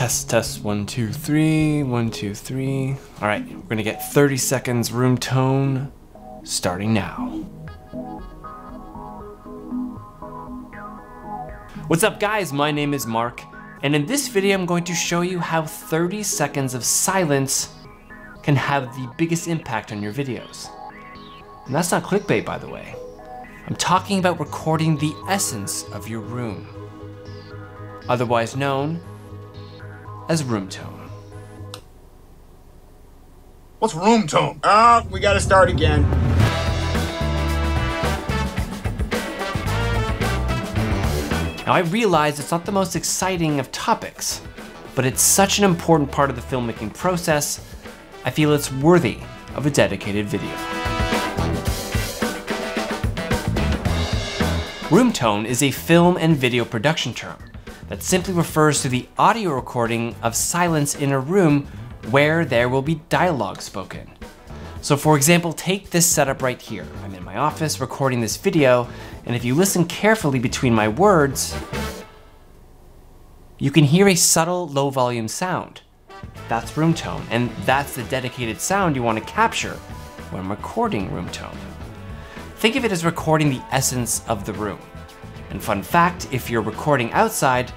Test, test, one, two, three, one, two, three. All right, we're gonna get 30 seconds room tone starting now. What's up guys, my name is Mark, and in this video I'm going to show you how 30 seconds of silence can have the biggest impact on your videos. And that's not clickbait by the way. I'm talking about recording the essence of your room, otherwise known as room tone. What's room tone? Ah, we gotta start again. Now I realize it's not the most exciting of topics, but it's such an important part of the filmmaking process, I feel it's worthy of a dedicated video. Room tone is a film and video production term that simply refers to the audio recording of silence in a room where there will be dialogue spoken. So for example, take this setup right here. I'm in my office recording this video, and if you listen carefully between my words, you can hear a subtle low volume sound. That's room tone, and that's the dedicated sound you want to capture when recording room tone. Think of it as recording the essence of the room. And fun fact, if you're recording outside,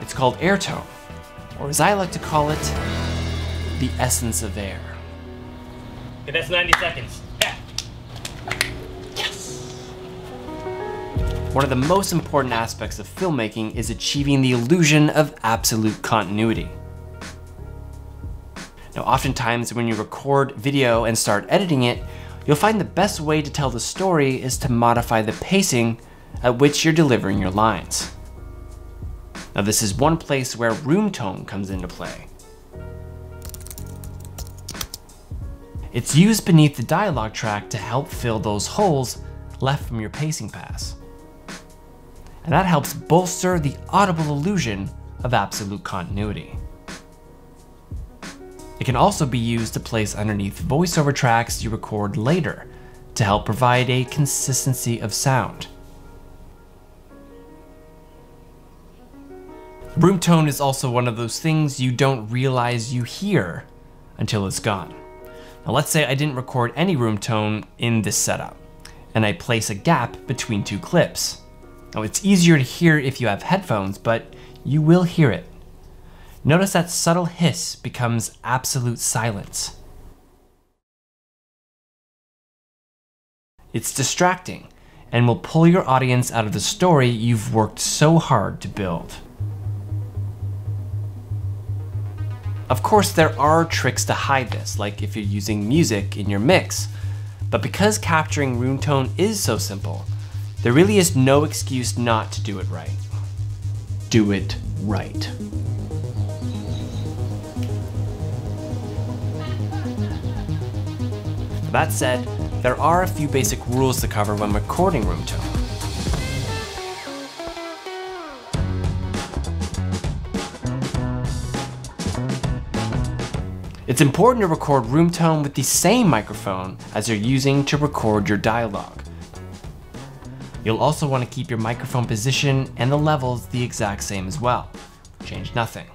it's called air tone, or as I like to call it, the essence of air. Okay, that's 90 seconds. Yeah. Yes! One of the most important aspects of filmmaking is achieving the illusion of absolute continuity. Now, oftentimes when you record video and start editing it, you'll find the best way to tell the story is to modify the pacing at which you're delivering your lines. Now this is one place where room tone comes into play. It's used beneath the dialogue track to help fill those holes left from your pacing pass. And that helps bolster the audible illusion of absolute continuity. It can also be used to place underneath voiceover tracks you record later to help provide a consistency of sound. Room tone is also one of those things you don't realize you hear until it's gone. Now let's say I didn't record any room tone in this setup, and I place a gap between two clips. Now it's easier to hear if you have headphones, but you will hear it. Notice that subtle hiss becomes absolute silence. It's distracting and will pull your audience out of the story you've worked so hard to build. Of course, there are tricks to hide this, like if you're using music in your mix, but because capturing room tone is so simple, there really is no excuse not to do it right. Do it right. That said, there are a few basic rules to cover when recording room tone. It's important to record room tone with the same microphone as you're using to record your dialogue. You'll also want to keep your microphone position and the levels the exact same as well. Change nothing.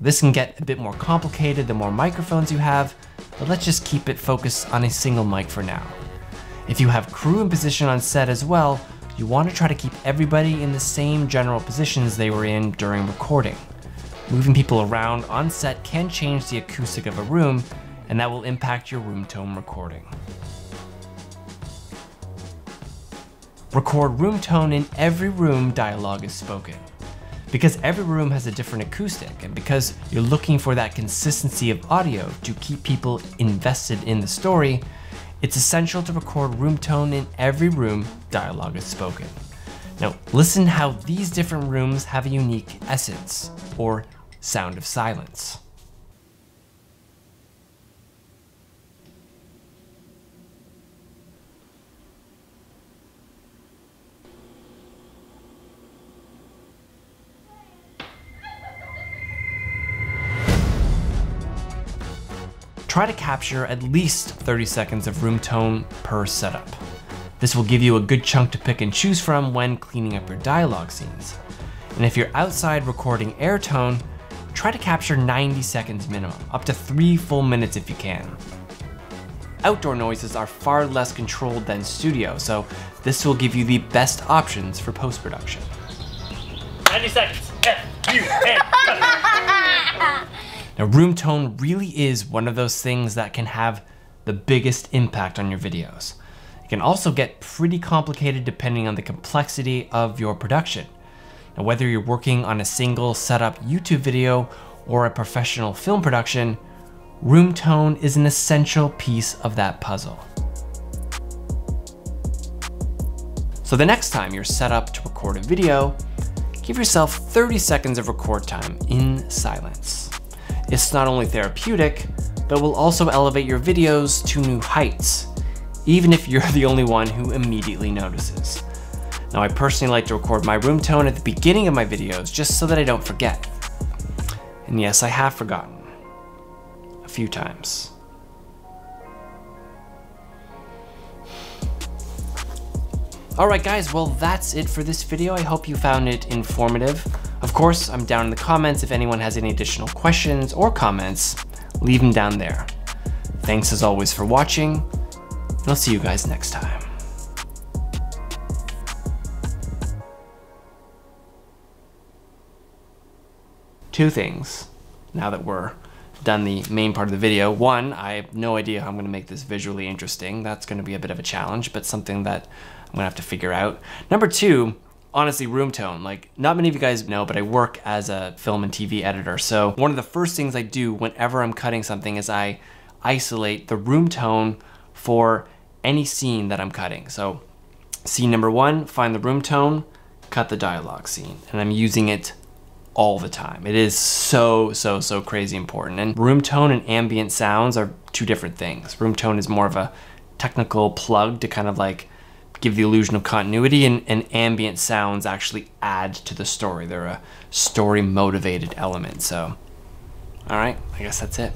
This can get a bit more complicated the more microphones you have, but let's just keep it focused on a single mic for now. If you have crew in position on set as well, you want to try to keep everybody in the same general positions they were in during recording. Moving people around on set can change the acoustic of a room, and that will impact your room tone recording. Record room tone in every room dialogue is spoken. Because every room has a different acoustic, and because you're looking for that consistency of audio to keep people invested in the story, it's essential to record room tone in every room dialogue is spoken. Now, listen how these different rooms have a unique essence, or Sound of Silence. Try to capture at least 30 seconds of room tone per setup. This will give you a good chunk to pick and choose from when cleaning up your dialogue scenes. And if you're outside recording air tone, try to capture 90 seconds minimum, up to three full minutes if you can. Outdoor noises are far less controlled than studio, so this will give you the best options for post-production. 90 seconds. F, U, N. Now, room tone really is one of those things that can have the biggest impact on your videos. It can also get pretty complicated depending on the complexity of your production. Now, whether you're working on a single setup YouTube video or a professional film production, room tone is an essential piece of that puzzle. So the next time you're set up to record a video, give yourself 30 seconds of record time in silence. It's not only therapeutic, but will also elevate your videos to new heights, even if you're the only one who immediately notices. Now I personally like to record my room tone at the beginning of my videos just so that I don't forget. And yes, I have forgotten. A few times. Alright guys, well that's it for this video. I hope you found it informative. Of course, I'm down in the comments if anyone has any additional questions or comments, leave them down there. Thanks as always for watching, and I'll see you guys next time. Two things, now that we're done the main part of the video. One, I have no idea how I'm gonna make this visually interesting. That's gonna be a bit of a challenge, but something that I'm gonna have to figure out. Number two, honestly, room tone. Like, not many of you guys know, but I work as a film and TV editor. So one of the first things I do whenever I'm cutting something is I isolate the room tone for any scene that I'm cutting. So scene number one, find the room tone, cut the dialogue scene. And I'm using it all the time. It is so, so, so crazy important. And room tone and ambient sounds are two different things. Room tone is more of a technical plug to kind of like give the illusion of continuity and, and ambient sounds actually add to the story. They're a story motivated element. So, all right, I guess that's it.